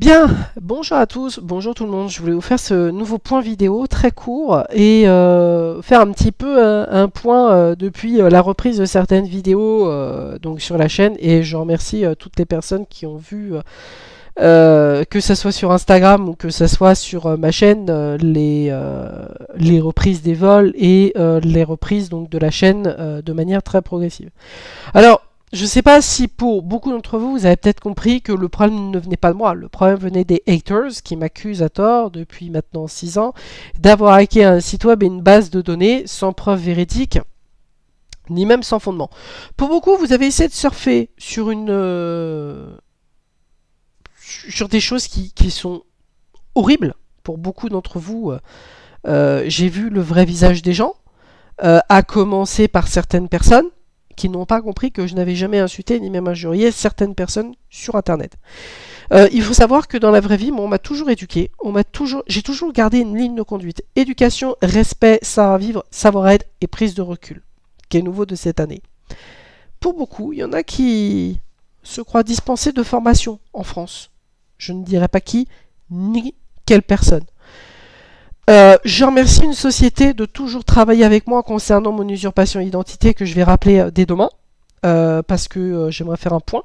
Bien, bonjour à tous, bonjour tout le monde. Je voulais vous faire ce nouveau point vidéo très court et euh, faire un petit peu un, point euh, depuis euh, la reprise de certaines vidéos donc sur la chaîne et je remercie toutes les personnes qui ont vu que ce soit sur Instagram ou que ce soit sur ma chaîne les, les reprises des vols et les reprises donc de la chaîne de manière très progressive. Alors je ne sais pas si pour beaucoup d'entre vous, vous avez peut-être compris que le problème ne venait pas de moi. Le problème venait des haters qui m'accusent à tort depuis maintenant 6 ans d'avoir hacké un site web et une base de données sans preuve véridique ni même sans fondement. Pour beaucoup, vous avez essayé de surfer sur une euh, sur des choses qui, sont horribles. Pour beaucoup d'entre vous, euh, euh, j'ai vu le vrai visage des gens, à commencer par certaines personnes qui n'ont pas compris que je n'avais jamais insulté ni même injurié certaines personnes sur Internet. Euh, il faut savoir que dans la vraie vie, on m'a toujours éduqué, j'ai toujours gardé une ligne de conduite. Éducation, respect, savoir-vivre, savoir-être et prise de recul, qui est nouveau de cette année. Pour beaucoup, il y en a qui se croient dispensés de formation en France. Je ne dirais pas qui, ni quelle personne. Euh, je remercie une société de toujours travailler avec moi concernant mon usurpation d'identité que je vais rappeler euh, dès demain, euh, parce que j'aimerais faire un point.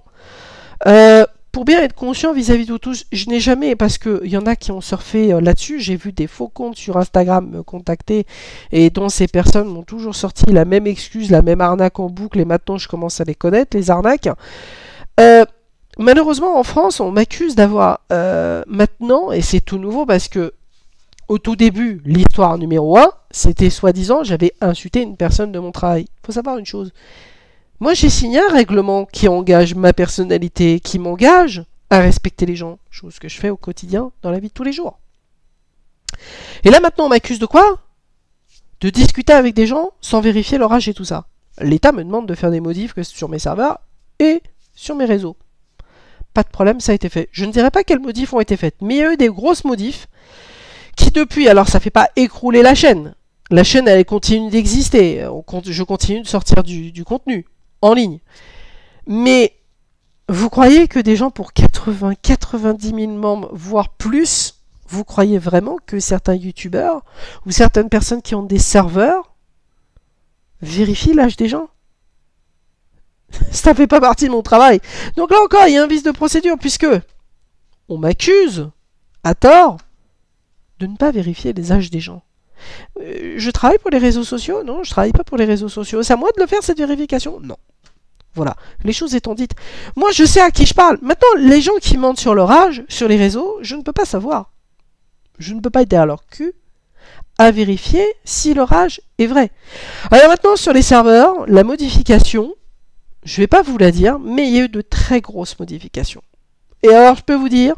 pour bien être conscient vis-à-vis de tous, je n'ai jamais, parce qu'il y en a qui ont surfé là-dessus, j'ai vu des faux comptes sur Instagram me contacter, et dont ces personnes m'ont toujours sorti la même excuse, la même arnaque en boucle, et maintenant je commence à les connaître, les arnaques. malheureusement, en France, on m'accuse d'avoir maintenant, et c'est tout nouveau parce que au tout début, l'histoire numéro 1, c'était soi-disant j'avais insulté une personne de mon travail. Il faut savoir une chose. Moi, j'ai signé un règlement qui engage ma personnalité, qui m'engage à respecter les gens, chose que je fais au quotidien dans la vie de tous les jours. Et là maintenant, on m'accuse de quoi? De discuter avec des gens sans vérifier leur âge et tout ça. L'État me demande de faire des modifs sur mes serveurs et sur mes réseaux. Pas de problème, ça a été fait. Je ne dirais pas quels modifs ont été faits, mais il y a eu des grosses modifs qui depuis, alors ça fait pas écrouler la chaîne? La chaîne, elle continue d'exister. Je continue de sortir du, contenu en ligne. Mais vous croyez que des gens pour 80, 90 000 membres, voire plus, vous croyez vraiment que certains youtubeurs ou certaines personnes qui ont des serveurs vérifient l'âge des gens? Ça fait pas partie de mon travail. Donc là encore, il y a un vice de procédure puisque on m'accuse à tort de ne pas vérifier les âges des gens. Euh, je travaille pour les réseaux sociaux? Non, je travaille pas pour les réseaux sociaux. C'est à moi de le faire cette vérification? Non. Voilà, les choses étant dites. Moi, je sais à qui je parle. Maintenant, les gens qui mentent sur leur âge, sur les réseaux, je ne peux pas savoir. Je ne peux pas être derrière leur cul à vérifier si leur âge est vrai. Alors maintenant, sur les serveurs, la modification, je ne vais pas vous la dire, mais il y a eu de très grosses modifications. Et alors, je peux vous dire,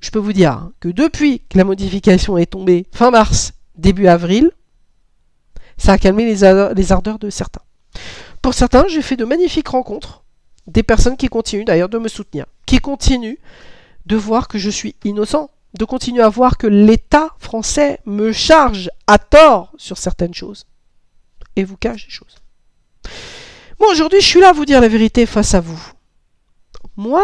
je peux vous dire que depuis que la modification est tombée fin mars, début avril, ça a calmé les, ardeurs de certains. Pour certains, j'ai fait de magnifiques rencontres, des personnes qui continuent d'ailleurs de me soutenir, qui continuent de voir que je suis innocent, de continuer à voir que l'État français me charge à tort sur certaines choses et vous cache des choses. Moi aujourd'hui, je suis là à vous dire la vérité face à vous. Moi,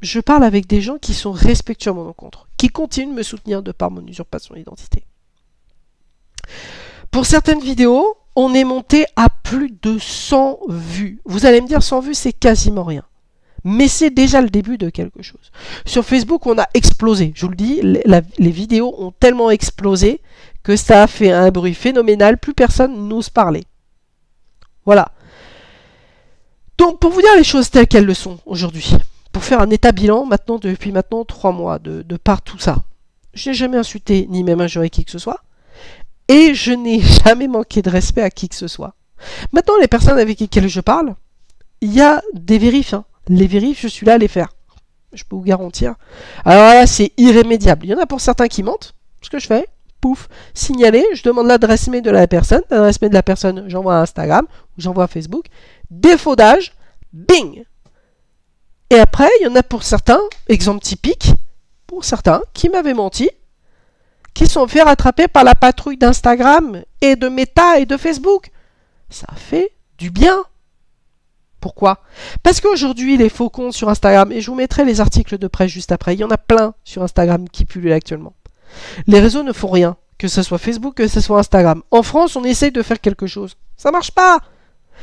je parle avec des gens qui sont respectueux à mon encontre, qui continuent de me soutenir de par mon usurpation d'identité. Pour certaines vidéos, on est monté à plus de 100 vues. Vous allez me dire 100 vues, c'est quasiment rien. Mais c'est déjà le début de quelque chose. Sur Facebook, on a explosé. Je vous le dis, les, vidéos ont tellement explosé que ça a fait un bruit phénoménal. Plus personne n'ose parler. Voilà. Donc, pour vous dire les choses telles qu'elles le sont aujourd'hui, pour faire un état bilan maintenant depuis maintenant trois mois de, par tout ça. Je n'ai jamais insulté ni même injuré qui que ce soit. Et je n'ai jamais manqué de respect à qui que ce soit. Maintenant, les personnes avec lesquelles je parle, il y a des vérifs. Hein. Les vérifs, je suis là à les faire. Je peux vous garantir. Alors là, c'est irrémédiable. Il y en a pour certains qui mentent. Ce que je fais, pouf, signaler, je demande l'adresse mail de la personne. L'adresse mail de la personne, j'envoie à Instagram ou j'envoie à Facebook. Défaut d'âge, bing et après, il y en a pour certains, exemple typique, pour certains qui m'avaient menti, qui sont fait rattraper par la patrouille d'Instagram et de Meta et de Facebook. Ça fait du bien. Pourquoi? Parce qu'aujourd'hui, les faux comptes sur Instagram, et je vous mettrai les articles de presse juste après, il y en a plein sur Instagram qui pullulent actuellement. Les réseaux ne font rien, que ce soit Facebook, que ce soit Instagram. En France, on essaye de faire quelque chose. Ça marche pas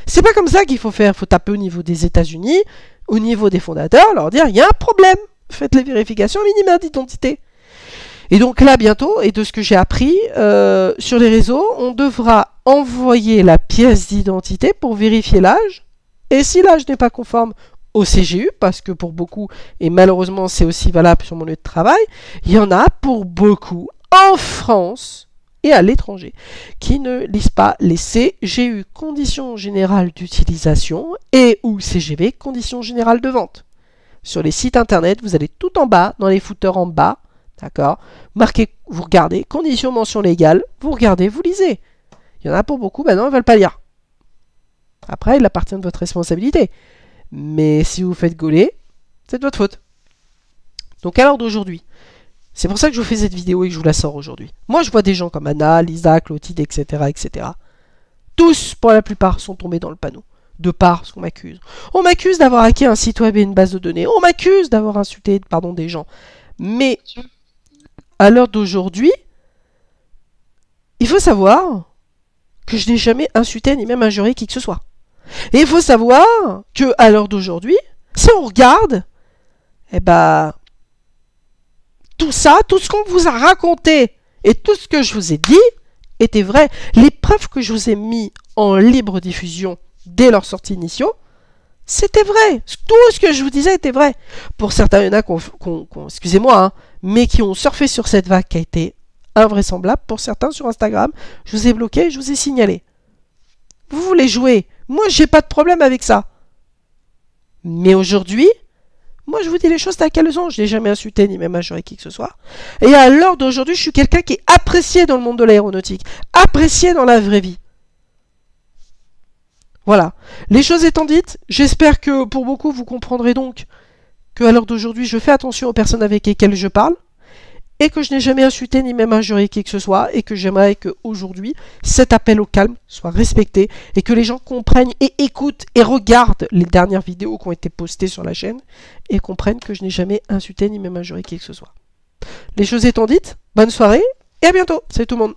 C'est pas comme ça qu'il faut faire. Il faut taper au niveau des États-Unis, au niveau des fondateurs, leur dire il y a un problème. Faites les vérifications minimales d'identité. Et donc là, bientôt, et de ce que j'ai appris, euh, sur les réseaux, on devra envoyer la pièce d'identité pour vérifier l'âge. Et si l'âge n'est pas conforme au CGU, parce que pour beaucoup, et malheureusement c'est aussi valable sur mon lieu de travail, il y en a pour beaucoup en France à l'étranger qui ne lisent pas les CGU, conditions générales d'utilisation, et ou CGV, conditions générales de vente. Sur les sites internet, vous allez tout en bas, dans les footers en bas, D'accord Marquez, vous regardez, conditions mention légale, vous regardez, vous lisez. Il y en a pour beaucoup, maintenant ils ne veulent pas lire. Après, il appartient de votre responsabilité. Mais si vous faites gauler, c'est de votre faute. Donc à l'heure d'aujourd'hui, c'est pour ça que je vous fais cette vidéo et que je vous la sors aujourd'hui. Moi, je vois des gens comme Anna, Lisa, Clotilde, etc., etc. Tous, pour la plupart, sont tombés dans le panneau. De part ce qu'on m'accuse. On m'accuse d'avoir hacké un site web et une base de données. On m'accuse d'avoir insulté des gens. Mais à l'heure d'aujourd'hui, il faut savoir que je n'ai jamais insulté ni même injuré qui que ce soit. Et il faut savoir que à l'heure d'aujourd'hui, si on regarde, eh ben, tout ça, tout ce qu'on vous a raconté et tout ce que je vous ai dit était vrai. Les preuves que je vous ai mis en libre diffusion dès leur sortie initiaux, c'était vrai. Tout ce que je vous disais était vrai. Pour certains, il y en a qui excusez-moi, hein, mais qui ont surfé sur cette vague qui a été invraisemblable. Pour certains sur Instagram, je vous ai bloqué, je vous ai signalé. Vous voulez jouer Moi, j'ai pas de problème avec ça. Mais aujourd'hui, moi, je vous dis les choses telles qu'elles sont. Je n'ai jamais insulté ni même injuré qui que ce soit. Et à l'heure d'aujourd'hui, je suis quelqu'un qui est apprécié dans le monde de l'aéronautique, apprécié dans la vraie vie. Voilà. Les choses étant dites, j'espère que pour beaucoup vous comprendrez donc que à l'heure d'aujourd'hui je fais attention aux personnes avec lesquelles je parle et que je n'ai jamais insulté ni même injuré qui que ce soit et que j'aimerais que aujourd'hui cet appel au calme soit respecté et que les gens comprennent et écoutent et regardent les dernières vidéos qui ont été postées sur la chaîne et comprennent que je n'ai jamais insulté ni même injuré qui que ce soit. Les choses étant dites, bonne soirée et à bientôt. C'est tout le monde.